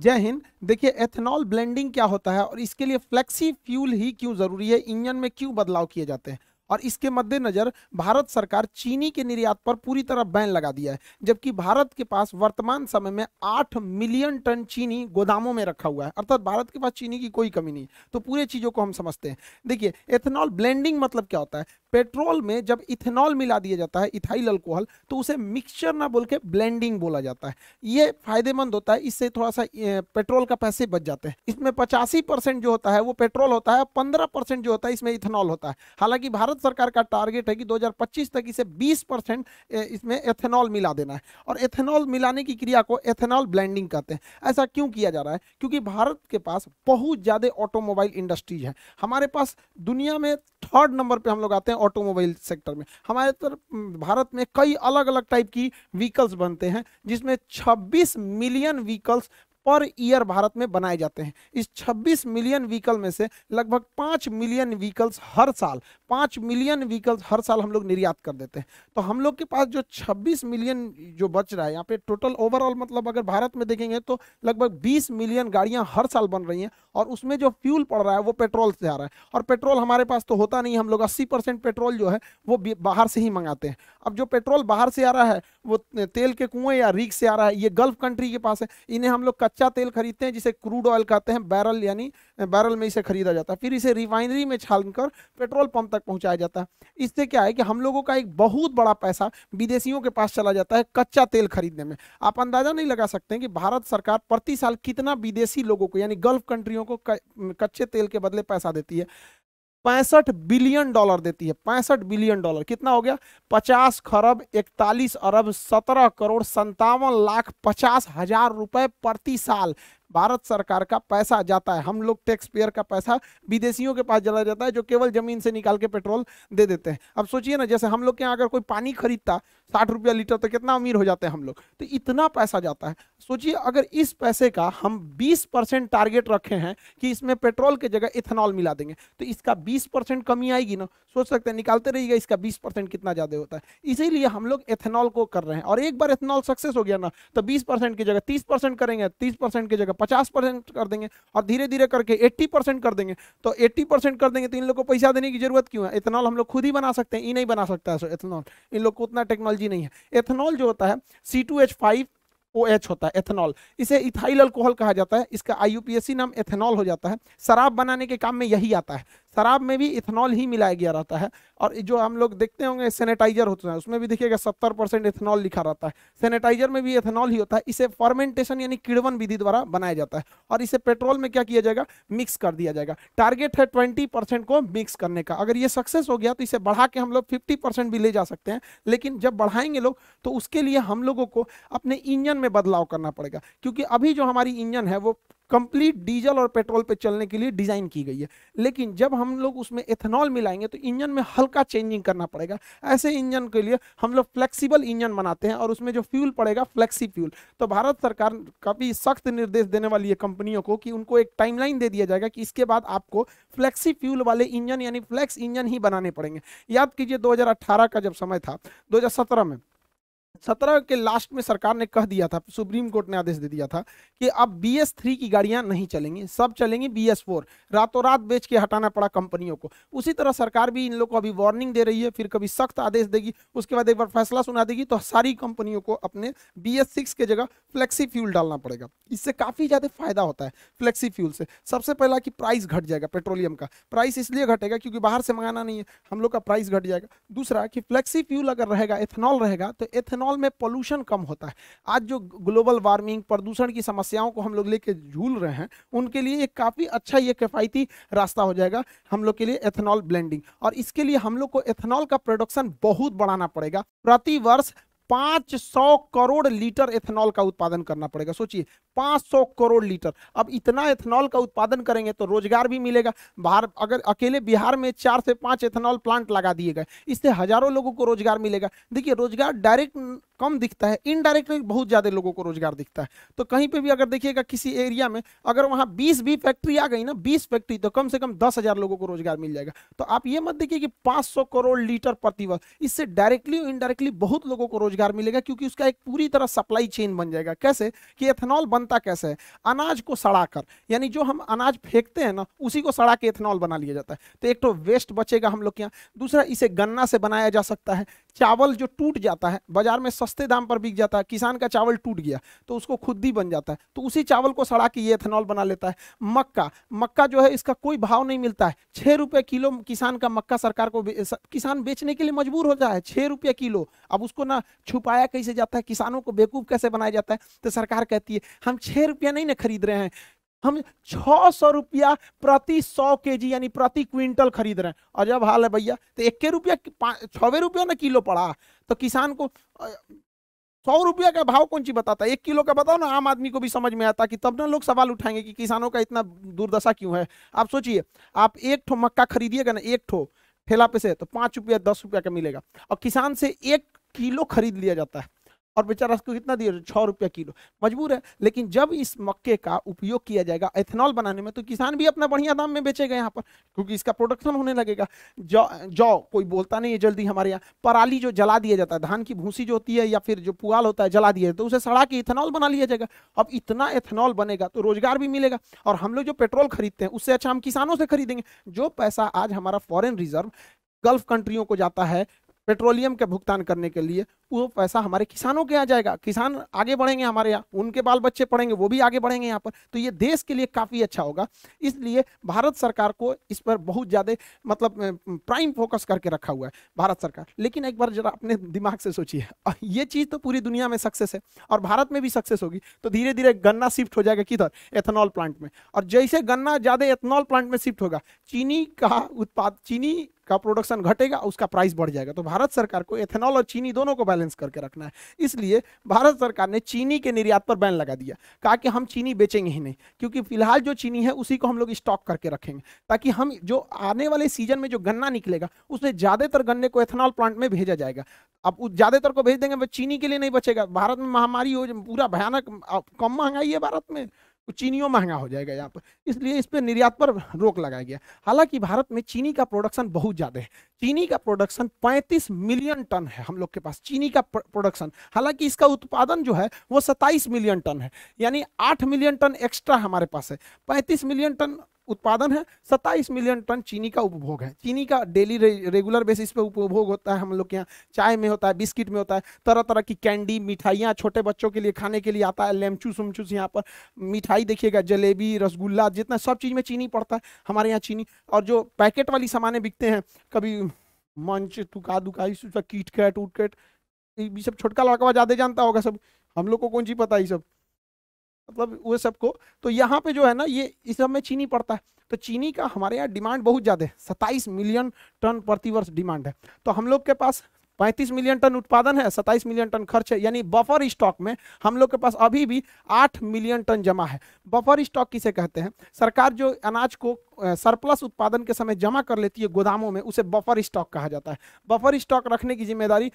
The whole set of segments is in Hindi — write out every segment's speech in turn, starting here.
जय हिंद। देखिए एथेनॉल ब्लेंडिंग क्या होता है और इसके लिए फ्लेक्सी फ्यूल ही क्यों ज़रूरी है? इंजन में क्यों बदलाव किए जाते हैं? और इसके मद्देनजर भारत सरकार चीनी के निर्यात पर पूरी तरह बैन लगा दिया है, जबकि भारत के पास वर्तमान समय में आठ मिलियन टन चीनी गोदामों में रखा हुआ है। अर्थात भारत के पास चीनी की कोई कमी नहीं तो पूरे चीज़ों को हम समझते हैं। देखिए एथेनॉल ब्लेंडिंग मतलब क्या होता है? पेट्रोल में जब इथेनॉल मिला दिया जाता है, इथाइल अल्कोहल तो उसे मिक्सचर ना बोल के ब्लेंडिंग बोला जाता है। ये फ़ायदेमंद होता है, इससे थोड़ा सा पेट्रोल का पैसे बच जाते हैं। इसमें पचासी परसेंट जो होता है, वो पेट्रोल होता है पंद्रह परसेंट जो होता है, इसमें इथेनॉल होता है। हालाँकि भारत सरकार का टारगेट है कि 2025 तक इसे 20 परसेंट इसमें एथेनॉल मिला देना है। और एथेनॉल मिलाने की क्रिया को एथेनॉल ब्लेंडिंग कहते हैं। ऐसा क्यों किया जा रहा है? क्योंकि भारत के पास बहुत ज़्यादा ऑटोमोबाइल इंडस्ट्रीज़ है। हमारे पास दुनिया में थर्ड नंबर पर हम लोग आते हैं ऑटोमोबाइल सेक्टर में। हमारे तरफ़ भारत में कई अलग अलग टाइप की व्हीकल्स बनते हैं, जिसमें 26 million vehicles per year Bharat में बनाए जाते हैं। इस 26 मिलियन व्हीकल में से लगभग 5 मिलियन व्हीकल्स हर साल 5 मिलियन व्हीकल्स हर साल हम लोग निर्यात कर देते हैं। तो हम लोग के पास जो 26 मिलियन जो बच रहा है, यहाँ पे टोटल ओवरऑल मतलब अगर भारत में देखेंगे तो लगभग 20 मिलियन गाड़ियाँ हर साल बन रही हैं और उसमें जो फ्यूल पड़ रहा है वो पेट्रोल से आ रहा है। और पेट्रोल हमारे पास तो होता नहीं हम लोग अस्सी पेट्रोल जो है वो बाहर से ही मंगाते हैं। अब जो पेट्रोल बाहर से आ रहा है, वो तेल के कुएँ या रीक से आ रहा है, ये गल्फ कंट्री के पास है, इन्हें हम लोग कच्चा तेल खरीदते हैं, जिसे क्रूड ऑयल कहते हैं बैरल यानी बैरल में इसे खरीदा जाता है। फिर इसे रिफाइनरी में छालकर पेट्रोल पंप तक पहुँचाया जाता है। इससे क्या है कि हम लोगों का एक बहुत बड़ा पैसा विदेशियों के पास चला जाता है कच्चा तेल खरीदने में। आप अंदाज़ा नहीं लगा सकते हैं कि भारत सरकार प्रति साल कितना विदेशी लोगों को, यानी गल्फ कंट्रियों को कच्चे तेल के बदले पैसा देती है। पैंसठ बिलियन डॉलर देती है। पैंसठ बिलियन डॉलर कितना हो गया? पचास खरब, इकतालीस अरब, सत्रह करोड़ संतावन लाख पचास हज़ार रुपए प्रति साल। भारत सरकार का पैसा जाता है। हम लोग टैक्स पेयर का पैसा विदेशियों के पास चला जाता है, जो केवल ज़मीन से निकाल के पेट्रोल दे देते हैं। अब सोचिए ना, जैसे हम लोग के यहाँ अगर कोई पानी खरीदता, साठ रुपया लीटर तो कितना अमीर हो जाते हैं हम लोग? तो इतना पैसा जाता है। सोचिए, अगर इस पैसे का हम 20 परसेंट टारगेट रखे हैं कि इसमें पेट्रोल के जगह इथेनॉल मिला देंगे तो इसका 20 परसेंट कमी आएगी ना? सोच सकते हैं, निकालते रहिएगा, इसका 20 परसेंट कितना ज़्यादा होता है। इसीलिए हम लोग एथेनॉल को कर रहे हैं। और एक बार एथेनॉल सक्सेस हो गया ना तो बीस की जगह तीस करेंगे, तीस की जगह पचास परसेंट कर देंगे और धीरे धीरे करके एट्टी परसेंट कर देंगे। तो एट्टी परसेंट कर देंगे तो इन लोग को पैसा देने की ज़रूरत क्यों है? इथेनॉल हम लोग खुद ही बना सकते हैं। ये नहीं बना सकता है इथेनॉल। इन लोग को उतना टेक्नोलॉजी नहीं है। एथेनॉल जो होता है C two H five O H होता है एथेनॉल इसे इथाइल अल्कोहल कहा जाता है। इसका आई नाम एथेनॉल हो जाता है। शराब बनाने के काम में यही आता है। शराब में भी इथेनॉल ही मिलाया गया रहता है। और जो हम लोग देखते होंगे सैनिटाइजर होता है, उसमें भी देखिएगा सत्तर परसेंट इथेनॉल लिखा रहता है। सैनिटाइजर में भी इथेनॉल ही होता है, इसे फर्मेंटेशन यानी किड़वन विधि द्वारा बनाया जाता है। और इसे पेट्रोल में क्या किया जाएगा? मिक्स कर दिया जाएगा। टारगेट है ट्वेंटी को मिक्स करने का। अगर ये सक्सेस हो गया तो इसे बढ़ा के हम लोग फिफ्टी भी ले जा सकते हैं। लेकिन जब बढ़ाएँगे लोग तो उसके लिए हम लोगों को अपने इंजन में बदलाव करना पड़ेगा। क्योंकि अभी जो हमारी इंजन है, वो कंप्लीट डीजल और पेट्रोल पे चलने के लिए डिज़ाइन की गई है। लेकिन जब हम लोग उसमें एथेनॉल मिलाएँगे तो इंजन में हल्का चेंजिंग करना पड़ेगा। ऐसे इंजन के लिए हम लोग फ्लेक्सिबल इंजन बनाते हैं और उसमें जो फ्यूल पड़ेगा फ्लेक्सी फ्यूल तो भारत सरकार काफ़ी सख्त निर्देश देने वाली है कंपनियों को कि उनको एक टाइमलाइन दे दिया जाएगा कि इसके बाद आपको फ्लेक्सी फ्यूल वाले इंजन, यानी फ्लेक्स इंजन ही बनाने पड़ेंगे। याद कीजिए, दो का जब समय था, दो हज़ार सत्रह में सत्रह के लास्ट में सरकार ने कह दिया था, सुप्रीम कोर्ट ने आदेश दे दिया था कि अब बी एस थ्री की गाड़ियाँ नहीं चलेंगी, सब चलेंगी बी एस फोर रातों रात बेच के हटाना पड़ा कंपनियों को। उसी तरह सरकार भी इन लोग को अभी वार्निंग दे रही है, फिर कभी सख्त आदेश देगी, उसके बाद एक बार फैसला सुना देगी तो सारी कंपनियों को अपने बी एस सिक्स के जगह फ्लेक्सी फ्यूल डालना पड़ेगा। इससे काफ़ी ज़्यादा फ़ायदा होता है फ्लेक्सी फ्यूल से। सबसे पहला कि प्राइस घट जाएगा पेट्रोलियम का। प्राइस इसलिए घटेगा क्योंकि बाहर से मंगाना नहीं है, हम लोग का प्राइस घट जाएगा। दूसरा कि फ्लेक्सी फ्यूल अगर रहेगा एथेनॉल रहेगा तो एथेनॉल इथेनॉल में पोल्यूशन कम होता है। आज जो ग्लोबल वार्मिंग, प्रदूषण की समस्याओं को हम लोग लेके झूल रहे हैं, उनके लिए एक काफ़ी अच्छा ये किफ़ायती रास्ता हो जाएगा हम लोग के लिए एथेनॉल ब्लेंडिंग। और इसके लिए हम लोग को एथेनॉल का प्रोडक्शन बहुत बढ़ाना पड़ेगा। प्रति वर्ष 500 करोड़ लीटर एथेनॉल का उत्पादन करना पड़ेगा। सोचिए 500 करोड़ लीटर। अब इतना एथेनॉल का उत्पादन करेंगे तो रोज़गार भी मिलेगा। बाहर अगर अकेले बिहार में चार से पाँच एथेनॉल प्लांट लगा दिए गए, इससे हज़ारों लोगों को रोज़गार मिलेगा। देखिए, रोज़गार डायरेक्ट कम दिखता है, इनडायरेक्टली बहुत ज़्यादा लोगों को रोज़गार दिखता है। तो कहीं पे भी अगर देखिएगा किसी एरिया में, अगर वहाँ 20 भी फैक्ट्री आ गई ना 20 फैक्ट्री तो कम से कम दस हज़ार लोगों को रोज़गार मिल जाएगा। तो आप ये मत देखिए कि 500 करोड़ लीटर प्रति वर्ष, इससे डायरेक्टली इनडायरेक्टली बहुत लोगों को रोज़गार मिलेगा, क्योंकि उसका एक पूरी तरह सप्लाई चेन बन जाएगा। कैसे? कि एथेनॉल बनता कैसे है? अनाज को सड़ा कर यानी जो हम अनाज फेंकते हैं ना, उसी को सड़ा के इथेनॉल बना लिया जाता है। तो एक तो वेस्ट बचेगा हम लोग के यहाँ। दूसरा, इसे गन्ना से बनाया जा सकता है। चावल जो टूट जाता है बाज़ार में सस्ते दाम पर बिक जाता है किसान का चावल टूट गया तो उसको खुद ही बन जाता है। तो उसी चावल को सड़ा के ये इथेनॉल बना लेता है। मक्का मक्का जो है इसका कोई भाव नहीं मिलता है। छः रुपये किलो किसान का मक्का सरकार को स, किसान बेचने के लिए मजबूर है छः रुपये किलो। अब उसको ना छुपाया कैसे जाता है? किसानों को बेवकूफ़ कैसे बनाया जाता है? तो सरकार कहती है हम छः रुपया नहीं ना खरीद रहे हैं। हम छह सौ रुपया प्रति सौ के जी यानी प्रति क्विंटल खरीद रहे हैं। अजब हाल है भैया। तो एक रुपया छवे रुपया ना किलो पड़ा। तो किसान को सौ रुपया का भाव कौन सी बताता है? एक किलो का बताओ ना, आम आदमी को भी समझ में आता कि तब ना लोग सवाल उठाएँगे कि किसानों का इतना दुर्दशा क्यों है? आप सोचिए, आप एक ठो मक्का खरीदिएगा ना, एक ठो ठेला पे से तो पाँच रुपया, दस रुपया का मिलेगा। और किसान से एक किलो खरीद लिया जाता है। और बेचारा उसको कितना दिया छः रुपया किलो। मजबूर है, लेकिन जब इस मक्के का उपयोग किया जाएगा, एथेनॉल बनाने में तो किसान भी अपना बढ़िया दाम में बेचेगा यहाँ पर, क्योंकि इसका प्रोडक्शन होने लगेगा। जौ जौ कोई बोलता नहीं है जल्दी हमारे यहाँ, पराली जो जला दिया जाता है, धान की भूसी जो होती है या फिर जो पुआल होता है जला दिया जाता तो उसे सड़ा के इथेनॉल बना लिया जाएगा। अब इतना एथेनॉल बनेगा तो रोज़गार भी मिलेगा, और हम लोग जो पेट्रोल खरीदते हैं, उससे अच्छा हम किसानों से खरीदेंगे। जो पैसा आज हमारा फॉरेन रिज़र्व गल्फ कंट्रियों को जाता है पेट्रोलियम के भुगतान करने के लिए वो पैसा हमारे किसानों के यहाँ जाएगा। किसान आगे बढ़ेंगे हमारे यहाँ, उनके बाल बच्चे पढ़ेंगे, वो भी आगे बढ़ेंगे यहाँ पर। तो ये देश के लिए काफ़ी अच्छा होगा। इसलिए भारत सरकार को इस पर बहुत ज़्यादा मतलब प्राइम फोकस करके रखा हुआ है भारत सरकार। लेकिन एक बार जरा अपने दिमाग से सोचिए। ये चीज़ तो पूरी दुनिया में सक्सेस है और भारत में भी सक्सेस होगी। तो धीरे धीरे गन्ना शिफ्ट हो जाएगा किधर? एथेनॉल प्लांट में। और जैसे गन्ना ज़्यादा एथेनॉल प्लांट में शिफ्ट होगा, चीनी का उत्पाद, चीनी का प्रोडक्शन घटेगा, उसका प्राइस बढ़ जाएगा। तो भारत सरकार को एथेनॉल और चीनी दोनों को बैलेंस करके रखना है। इसलिए भारत सरकार ने चीनी के निर्यात पर बैन लगा दिया। कहा कि हम चीनी बेचेंगे ही नहीं, क्योंकि फ़िलहाल जो चीनी है उसी को हम लोग स्टॉक करके रखेंगे, ताकि हम जो आने वाले सीज़न में जो गन्ना निकलेगा उसमें ज़्यादातर गन्ने को एथेनॉल प्लांट में भेजा जाएगा। अब ज़्यादातर को भेज देंगे चीनी के लिए नहीं बचेगा। भारत में महामारी हो, पूरा भयानक कम महँगाई है भारत में। तो चीनियों महँगा हो जाएगा यहाँ पर। इसलिए इस पर निर्यात पर रोक लगाया गया। हालाँकि भारत में चीनी का प्रोडक्शन बहुत ज़्यादा है। चीनी का प्रोडक्शन 35 मिलियन टन है हम लोग के पास, चीनी का प्रोडक्शन हालाँकि इसका उत्पादन जो है, वो 27 मिलियन टन है। यानी 8 मिलियन टन एक्स्ट्रा हमारे पास है। 35 मिलियन टन उत्पादन है 27 मिलियन टन चीनी का उपभोग है। चीनी का डेली रे, रेगुलर बेसिस पे उपभोग होता है हम लोग के यहाँ चाय में होता है बिस्किट में होता है तरह तरह की कैंडी मिठाइयाँ छोटे बच्चों के लिए खाने के लिए आता है लेमचूस उमचूस यहाँ पर मिठाई देखिएगा जलेबी रसगुल्ला जितना सब चीज़ में चीनी पड़ता है हमारे यहाँ चीनी और जो पैकेट वाली सामानें बिकते हैं कभी मंच तुका दुका कीट कैट उट कैट ये सब छोटका लड़का ज़्यादा जानता होगा सब हम लोग को कौन चीज़ पता है सब? मतलब वो सबको तो यहाँ पे जो है ना, ये इस सब में चीनी पड़ता है। तो चीनी का हमारे यहाँ डिमांड बहुत ज़्यादा है। सत्ताईस मिलियन टन प्रतिवर्ष डिमांड है। तो हम लोग के पास पैंतीस मिलियन टन उत्पादन है, सत्ताईस मिलियन टन खर्च है। यानी बफर स्टॉक में हम लोग के पास अभी भी आठ मिलियन टन जमा है। बफर स्टॉक किसे कहते हैं? सरकार जो अनाज को सरप्लस उत्पादन के समय जमा कर लेती है गोदामों में, उसे बफर स्टॉक कहा जाता है। बफर स्टॉक रखने की ज़िम्मेदारी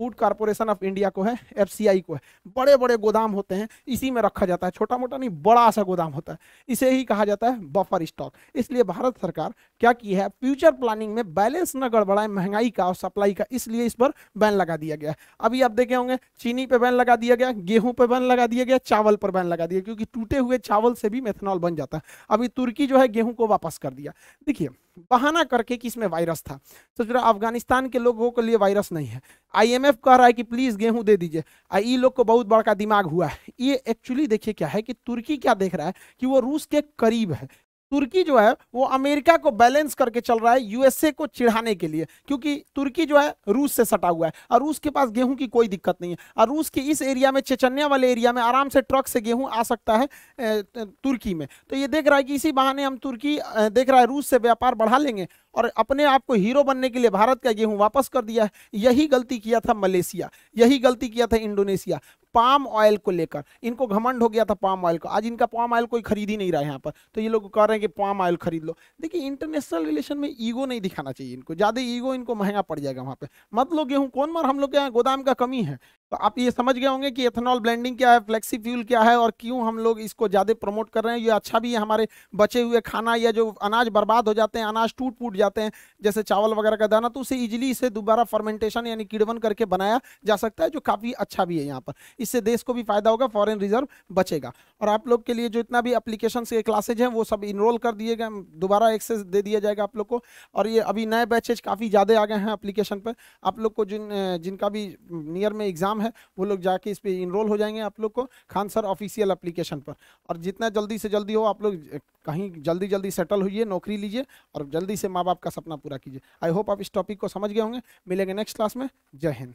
फ़ूड कारपोरेशन ऑफ़ इंडिया को है, एफसीआई को है। बड़े बड़े गोदाम होते हैं, इसी में रखा जाता है। छोटा मोटा नहीं बड़ा सा गोदाम होता है। इसे ही कहा जाता है बफर स्टॉक। इसलिए भारत सरकार क्या की है, फ्यूचर प्लानिंग में बैलेंस न गड़बड़ाए, महँगाई का और सप्लाई का, इसलिए इस पर बैन लगा दिया गया अभी आप देखे होंगे, चीनी पे बैन लगा दिया गया, गेहूँ पे बैन लगा दिया गया, चावल पर बैन लगा दिया क्योंकि टूटे हुए चावल से भी मेथनॉल बन जाता है। अभी तुर्की जो है, गेहूँ को वापस कर दिया। देखिए, बहाना करके कि इसमें वायरस था। तो जरा अफ़गानिस्तान के लोगों के लिए वायरस नहीं है। आईएमएफ कह रहा है कि प्लीज़ गेहूँ दे दीजिए। ये लोग को बहुत बड़ा दिमाग हुआ है। ये एक्चुअली देखिए क्या है कि तुर्की क्या देख रहा है कि वो रूस के करीब है। तुर्की जो है, वो अमेरिका को बैलेंस करके चल रहा है यूएसए को चिढ़ाने के लिए, क्योंकि तुर्की जो है, रूस से सटा हुआ है और रूस के पास गेहूँ की कोई दिक्कत नहीं है। और रूस के इस एरिया में, चेचन्या वाले एरिया में आराम से ट्रक से गेहूँ आ सकता है तुर्की में। तो ये देख रहा है कि इसी बहाने हम तुर्की देख रहा है रूस से व्यापार बढ़ा लेंगे। और अपने आप को हीरो बनने के लिए भारत का गेहूँ वापस कर दिया है। यही गलती किया था मलेशिया, यही गलती किया था इंडोनेशिया, पाम ऑयल को लेकर। इनको घमंड हो गया था पाम ऑयल को। आज इनका पाम ऑयल कोई खरीद ही नहीं रहा है यहाँ पर। तो ये लोग कह रहे हैं कि पाम ऑयल खरीद लो। देखिए इंटरनेशनल रिलेशन में ईगो नहीं दिखाना चाहिए इनको। ज़्यादा ईगो इनको महँगा पड़ जाएगा वहाँ पे। मत लो गेहूँ, कौन मार? हम लोग के यहाँ गोदाम का कमी है। तो आप ये समझ गए होंगे कि एथेनॉल ब्लेंडिंग क्या है फ्लेक्सी फ्यूल क्या है और क्यों हम लोग इसको ज़्यादा प्रमोट कर रहे हैं। ये अच्छा भी है हमारे बचे हुए खाना या जो अनाज बर्बाद हो जाते हैं, अनाज टूट फूट जाते हैं। जैसे चावल वगैरह का दाना तो उसे इजिली इसे दोबारा फर्मेंटेशन यानी किड़वन करके बनाया जा सकता है, जो काफ़ी अच्छा भी है यहाँ पर। इससे देश को भी फ़ायदा होगा फॉरेन रिज़र्व बचेगा। और आप लोग के लिए जो इतना भी अप्लीकेशन के क्लासेज हैं, वो सब इनरोल कर दिए गए, दोबारा एक्सेस दे दिया जाएगा आप लोग को। और ये अभी नए बैचेज काफ़ी ज़्यादा आ गए हैं एप्लीकेशन पर। आप लोग को जिन, जिनका भी नियर में एग्ज़ाम है, वो लोग जाके इस पर इनरोल हो जाएँगे आप लोग को, खान सर ऑफिशियल एप्लीकेशन पर। और जितना जल्दी से जल्दी हो, आप लोग कहीं जल्दी जल्दी सेटल होइए, नौकरी लीजिए, और जल्दी से माँ बाप का सपना पूरा कीजिए। आई होप आप इस टॉपिक को समझ गए होंगे। मिलेंगे नेक्स्ट क्लास में। जय हिंद।